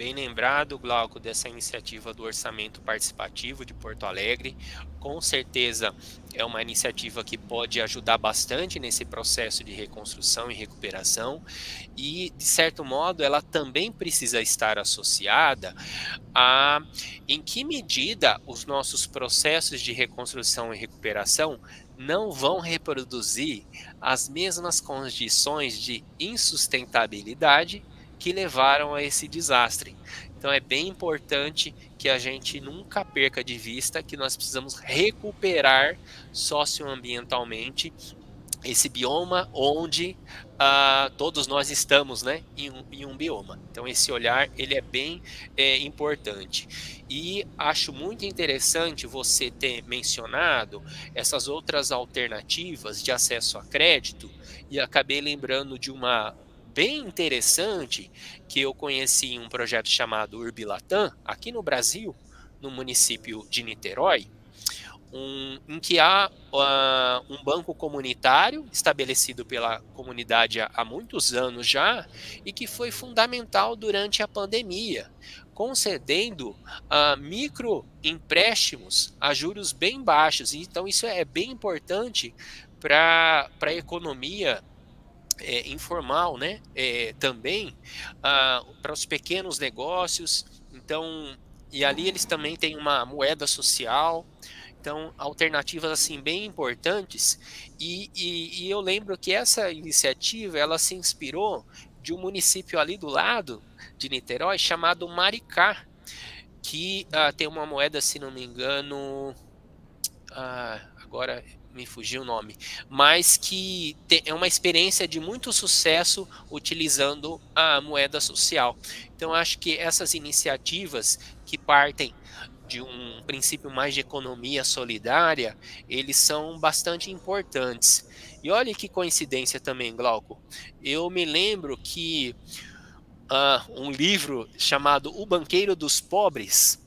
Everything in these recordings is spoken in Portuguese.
Bem lembrado, Glauco, dessa iniciativa do orçamento participativo de Porto Alegre. Com certeza é uma iniciativa que pode ajudar bastante nesse processo de reconstrução e recuperação, e, de certo modo, ela também precisa estar associada a em que medida os nossos processos de reconstrução e recuperação não vão reproduzir as mesmas condições de insustentabilidade que levaram a esse desastre. Então é bem importante que a gente nunca perca de vista que nós precisamos recuperar socioambientalmente esse bioma onde uh, todos nós estamos, né, em um, em um, bioma. Então esse olhar ele é bem é, importante e acho muito interessante você ter mencionado essas outras alternativas de acesso a crédito e acabei lembrando de uma bem interessante que eu conheci um projeto chamado Urbilatam, aqui no Brasil, no município de Niterói, um, em que há uh, um banco comunitário estabelecido pela comunidade há, há muitos anos já e que foi fundamental durante a pandemia, concedendo uh, micro empréstimos a juros bem baixos. Então, isso é bem importante para a economia é, informal, né? É, também ah, para os pequenos negócios. Então, e ali eles também têm uma moeda social. Então, alternativas assim bem importantes. E, e, e eu lembro que essa iniciativa ela se inspirou de um município ali do lado de Niterói chamado Maricá, que ah, tem uma moeda, se não me engano, ah, agora me fugiu o nome, mas que é uma experiência de muito sucesso utilizando a moeda social. Então, acho que essas iniciativas que partem de um princípio mais de economia solidária, eles são bastante importantes. E olha que coincidência também, Glauco. Eu me lembro que uh, um livro chamado O Banqueiro dos Pobres,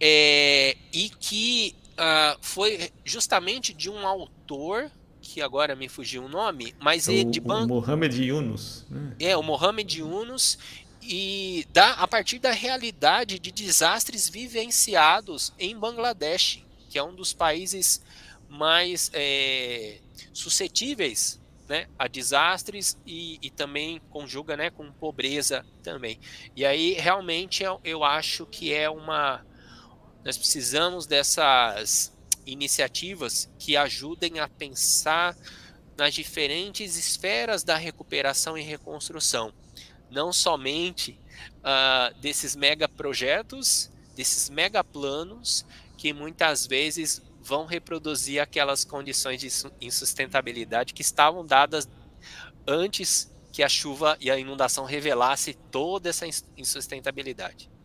é, e que uh, foi justamente de um autor que agora me fugiu o nome, mas é, de ban... o Mohamed Yunus. Né? É, o Mohamed Yunus e da, a partir da realidade de desastres vivenciados em Bangladesh, que é um dos países mais é, suscetíveis né, a desastres e, e, também conjuga né, com pobreza também. E aí realmente eu, eu acho que é uma nós precisamos dessas iniciativas que ajudem a pensar nas diferentes esferas da recuperação e reconstrução, não somente uh, desses megaprojetos, desses megaplanos que muitas vezes vão reproduzir aquelas condições de insustentabilidade que estavam dadas antes que a chuva e a inundação revelasse toda essa insustentabilidade.